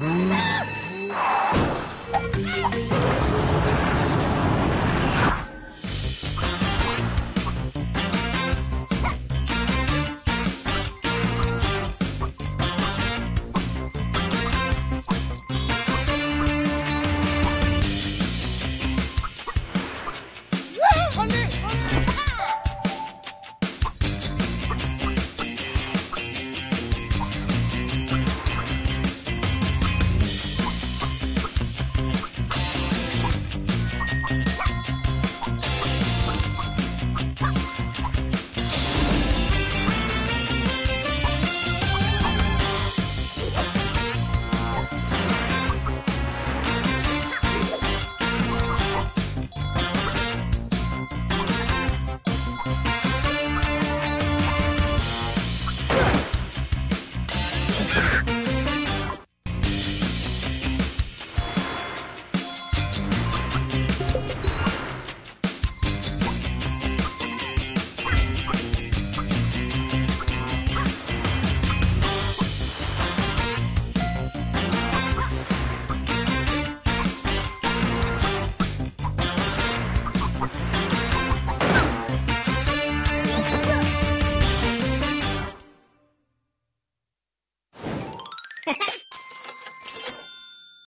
Mm-hmm. Ha ha!